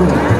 Thank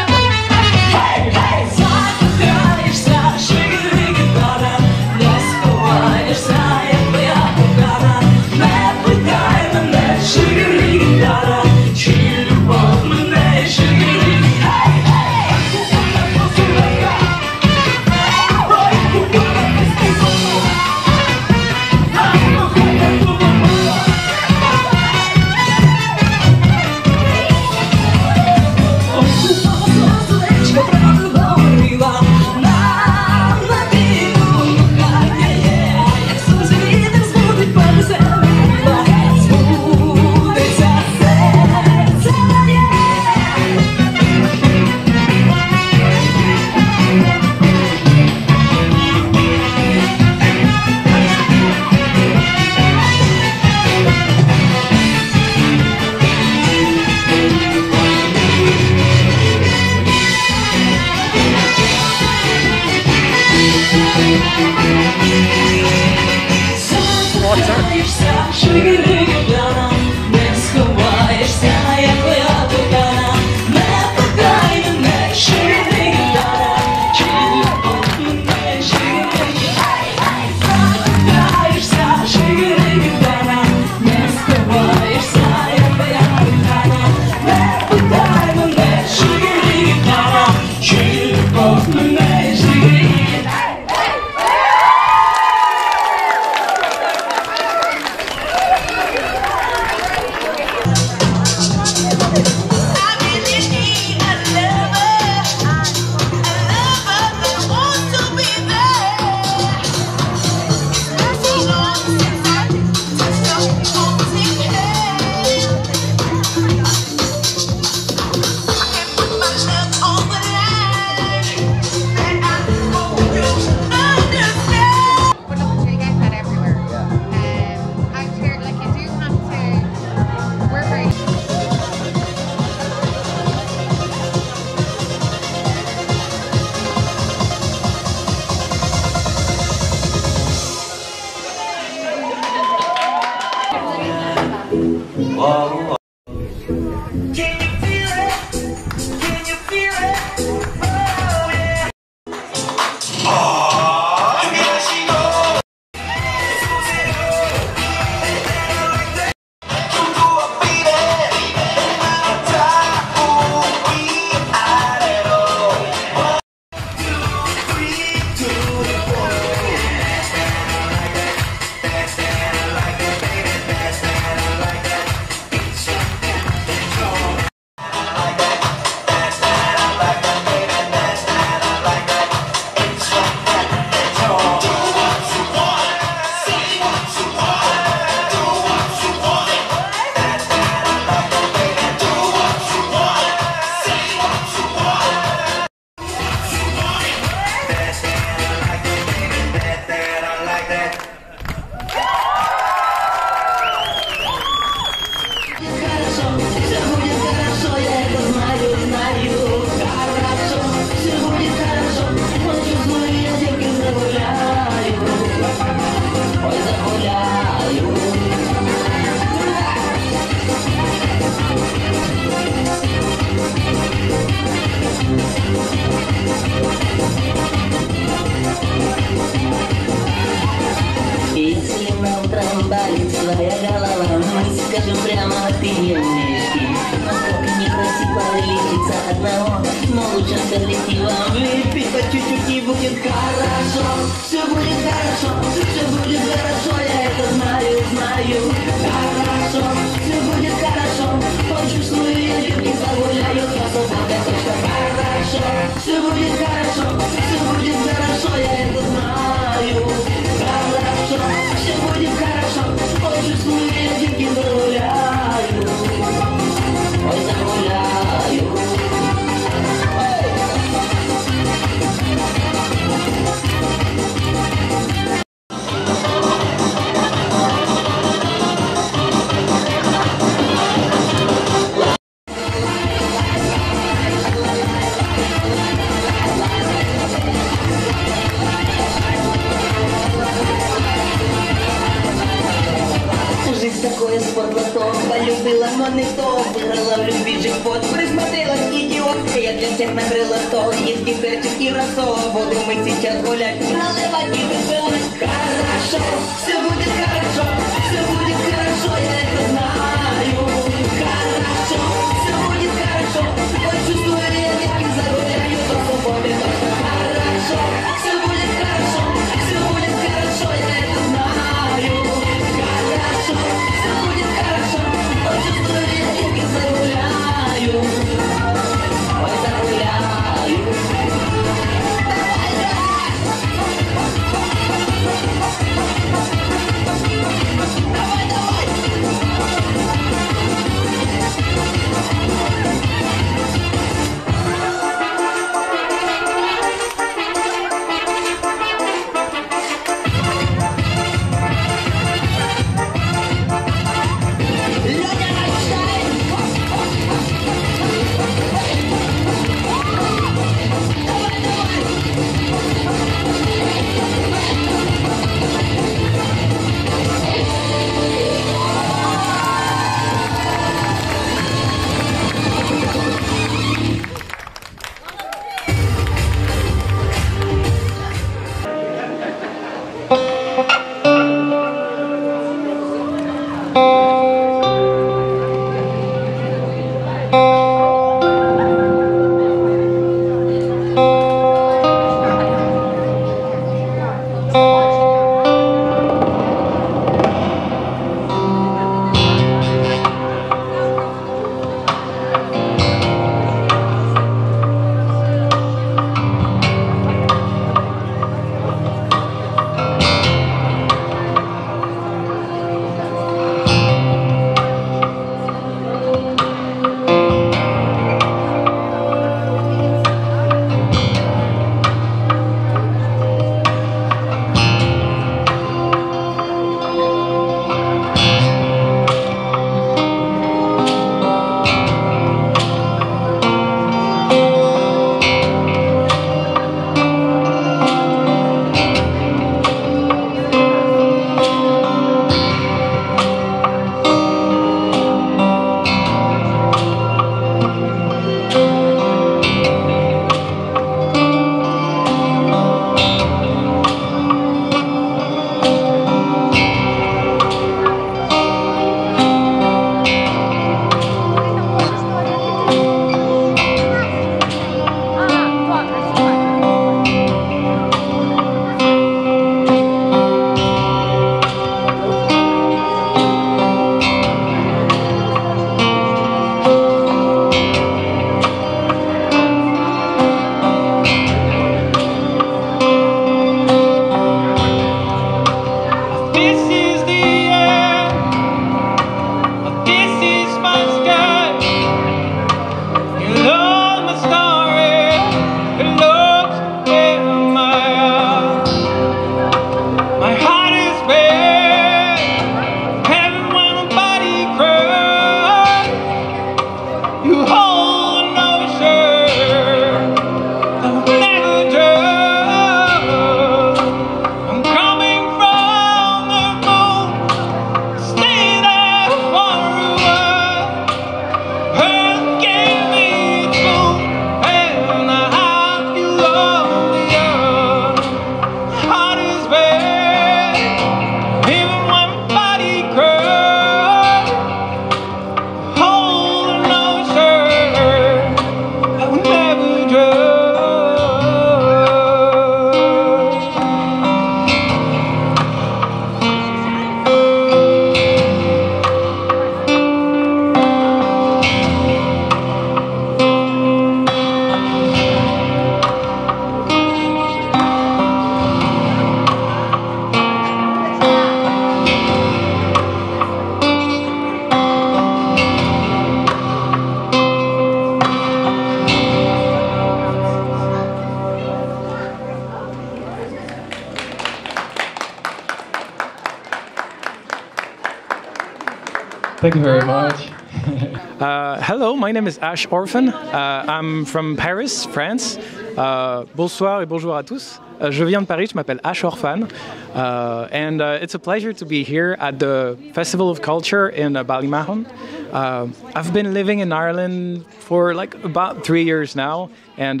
Thank you very much. Uh, hello, my name is Ash Orphan. Uh, I'm from Paris, France. Uh, bonsoir et bonjour à tous. Uh, je viens de Paris, je m'appelle Ash Orphan. Uh, and uh, it's a pleasure to be here at the Festival of Culture in uh, Ballymahon. Uh, I've been living in Ireland for like about three years now. And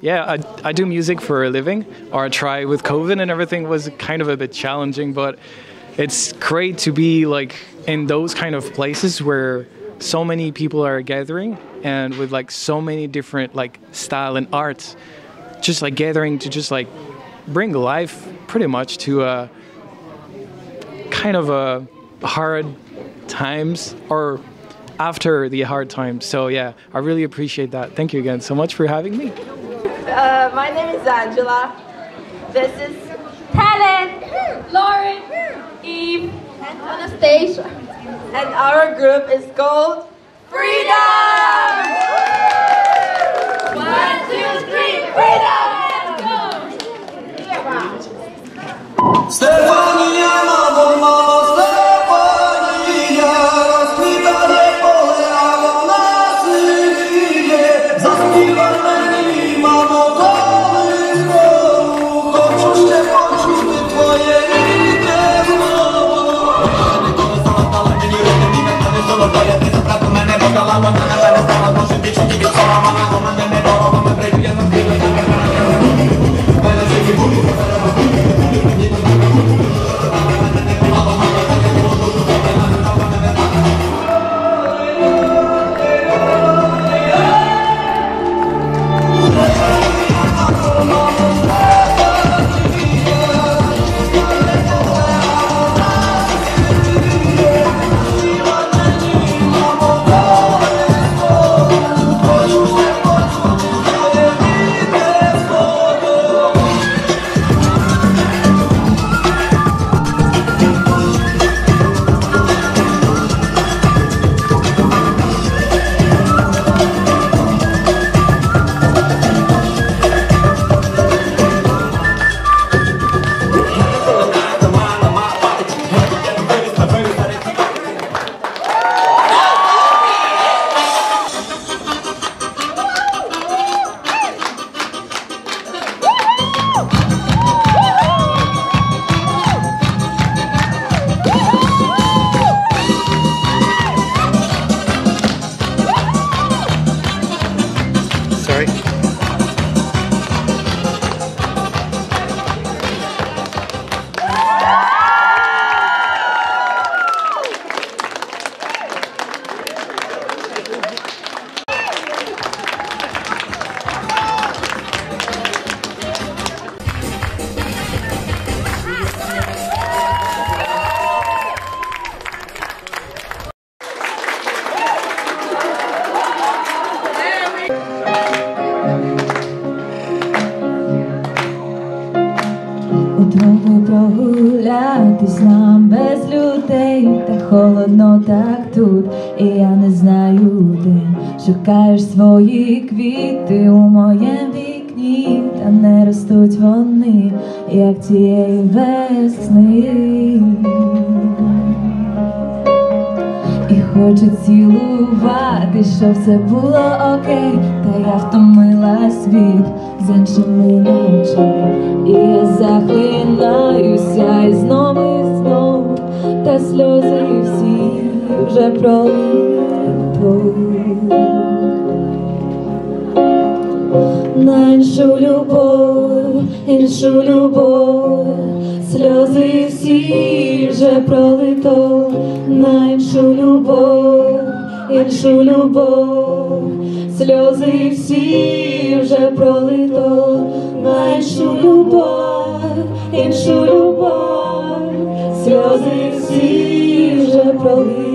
yeah, I, I do music for a living, or I try with COVID and everything was kind of a bit challenging, but it's great to be like in those kind of places where so many people are gathering and with like so many different like style and arts just like gathering to just like bring life pretty much to a kind of a hard times or after the hard times. So yeah i really appreciate that. Thank you again so much for having me. Uh, my name is Angela. This is Helen, Lauren, Eve, and Anastasia. And our group is called Freedom! One, two, three, Freedom! Stefania, шукаєш свої квіти у моєму вікні, та не ростуть вони, як тієї весни. І хочу цілувати, щоб все було окей, та я втомилась від з іншими ночей. І я захлинаюся і знову і знову, та сльози всі вже пролито. Іншу любов, іншу любов, сльози всі вже пролито, на іншу любов, іншу любов, сльози всі вже пролито, на іншу любов, іншу любов, сльози всі вже пролито.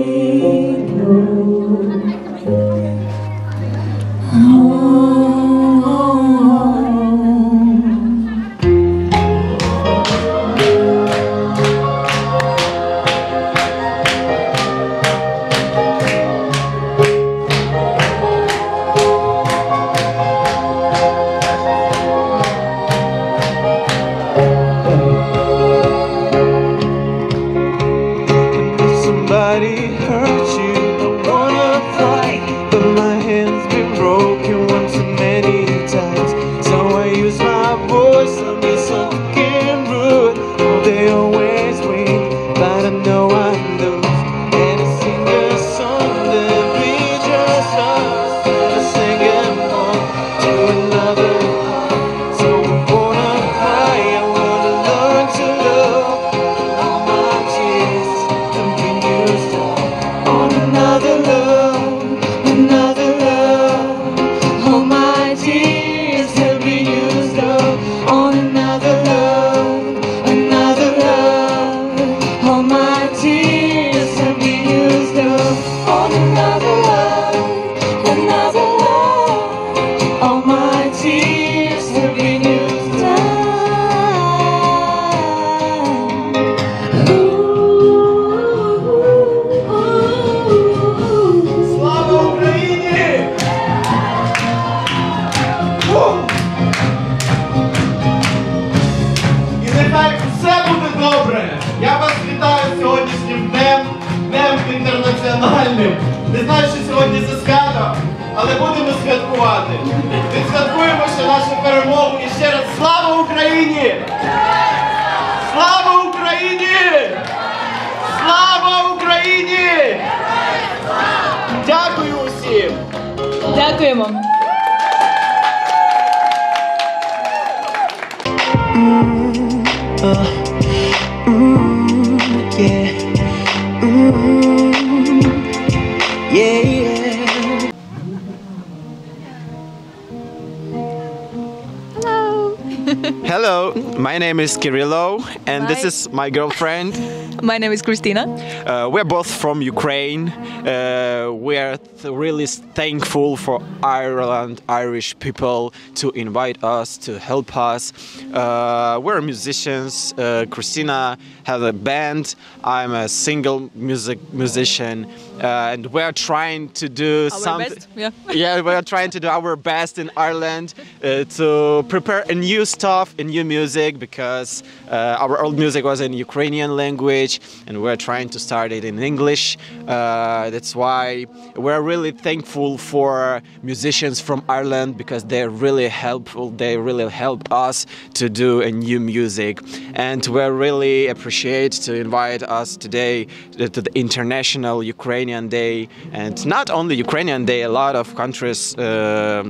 Is Kirillo, and this is my girlfriend. My name is Christina. Uh, we're both from Ukraine. Uh, we're th- really thankful for Ireland, Irish people to invite us, to help us. Uh, we're musicians. Uh, Christina has a band. I'm a single music musician, uh, and we're trying to do something. yeah. yeah, we're trying to do our best in Ireland uh, to prepare a new stuff, a new music, because uh, our old music was in Ukrainian language, and we're trying to start it in English. Uh, that's why we're really thankful for musicians from Ireland because they're really helpful. They really help us to do a new music, and we're really appreciate to invite us today to the International Ukrainian Day, and not only Ukrainian Day, a lot of countries. Uh,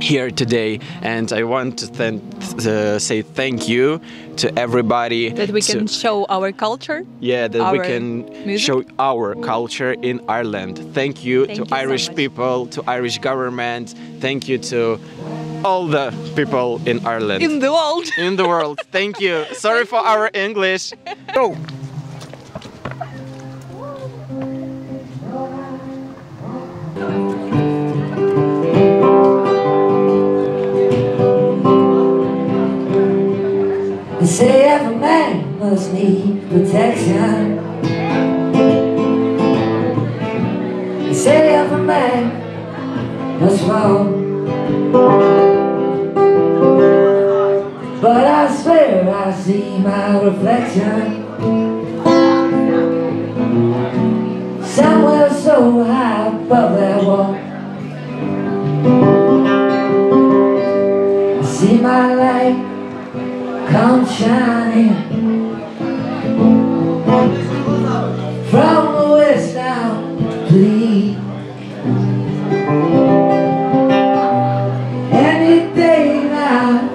here today and i want to thank, uh, say thank you to everybody That we can show our culture. yeah that we can music. show our culture in ireland thank you Thank to you irish much. people to irish government thank you to all the people in ireland In the world. in the world thank you sorry for our english go say every man must need protection. They say every man must fall. But I swear I see my reflection somewhere so high above that wall. I see my light come shining from the west the east. Any day now,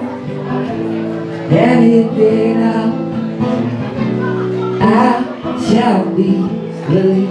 any day now, I shall be released.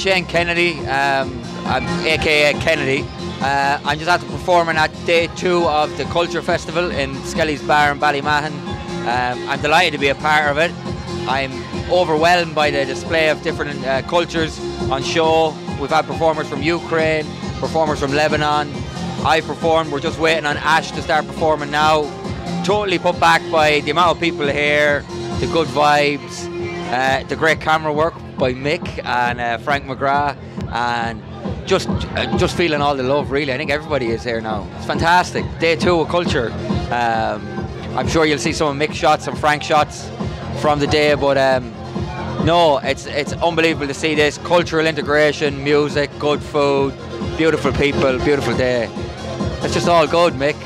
Shane Kennedy, um, aka Kennedy. Uh, I'm just after performing at day two of the Culture Festival in Skelly's Bar in Ballymahon. Um, I'm delighted to be a part of it. I'm overwhelmed by the display of different uh, cultures on show. We've had performers from Ukraine, performers from Lebanon. I performed, we're just waiting on Ash to start performing now. Totally put back by the amount of people here, the good vibes, uh, the great camera work by Mick and uh, Frank McGrath, and just just feeling all the love. Really, I think everybody is here now. It's fantastic. Day two of culture. Um, I'm sure you'll see some of Mick shots and Frank shots from the day, but um, no, it's it's unbelievable to see this cultural integration, music, good food, beautiful people, beautiful day. It's just all good, Mick.